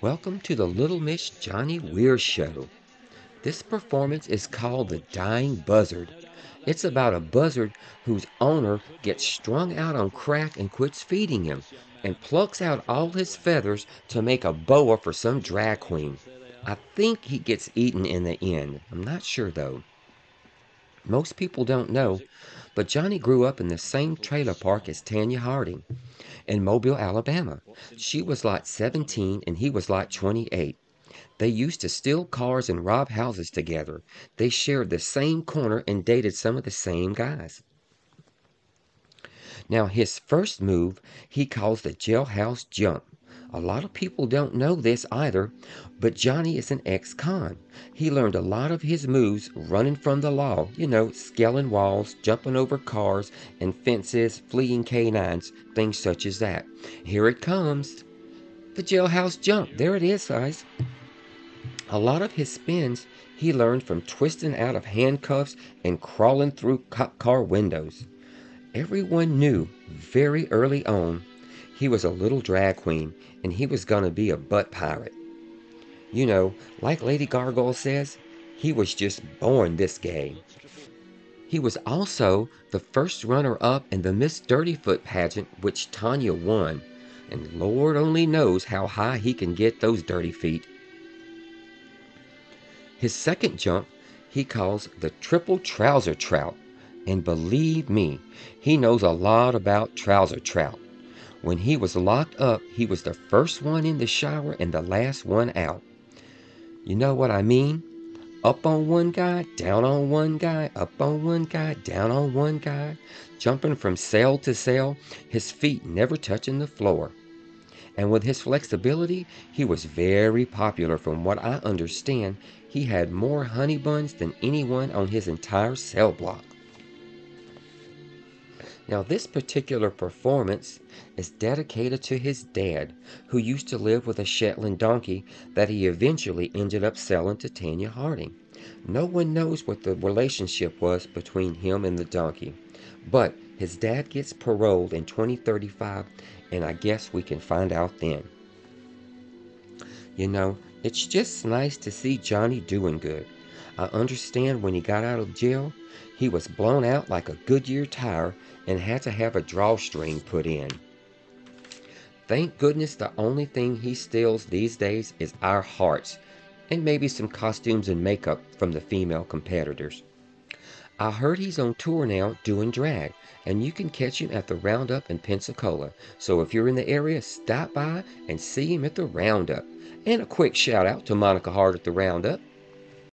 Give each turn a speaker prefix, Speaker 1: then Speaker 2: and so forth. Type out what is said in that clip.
Speaker 1: Welcome to the Little Miss Johnny Weir Show. This performance is called The Dying Buzzard. It's about a buzzard whose owner gets strung out on crack and quits feeding him and plucks out all his feathers to make a boa for some drag queen. I think he gets eaten in the end. I'm not sure though. Most people don't know, but Johnny grew up in the same trailer park as Tonya Harding in Mobile, Alabama. She was like 17 and he was like 28. They used to steal cars and rob houses together. They shared the same corner and dated some of the same guys. Now, his first move he calls the jailhouse jump. A lot of people don't know this either, but Johnny is an ex con. He learned a lot of his moves running from the law, you know, scaling walls, jumping over cars and fences, fleeing canines, things such as that. Here it comes. The jailhouse jump. There it is, guys. A lot of his spins he learned from twisting out of handcuffs and crawling through cop car windows. Everyone knew very early on he was a little drag queen and he was going to be a butt pirate. You know, like Lady Gargoyle says, he was just born this gay. He was also the first runner up in the Miss Dirtyfoot pageant, which Tonya won, and Lord only knows how high he can get those dirty feet. His second jump he calls the triple trouser trout. And believe me, he knows a lot about trouser trout. When he was locked up, he was the first one in the shower and the last one out. You know what I mean? Up on one guy, down on one guy, up on one guy, down on one guy, jumping from cell to cell, his feet never touching the floor. And with his flexibility, he was very popular. From what I understand, he had more honey buns than anyone on his entire cell block. Now, this particular performance is dedicated to his dad, who used to live with a Shetland donkey that he eventually ended up selling to Tonya Harding. No one knows what the relationship was between him and the donkey, but his dad gets paroled in 2035 and I guess we can find out then. You know, it's just nice to see Johnny doing good. I understand when he got out of jail, he was blown out like a Goodyear tire and had to have a drawstring put in. Thank goodness the only thing he steals these days is our hearts and maybe some costumes and makeup from the female competitors. I heard he's on tour now doing drag, and you can catch him at the Roundup in Pensacola. So if you're in the area, stop by and see him at the Roundup. And a quick shout out to Monica Hart at the Roundup.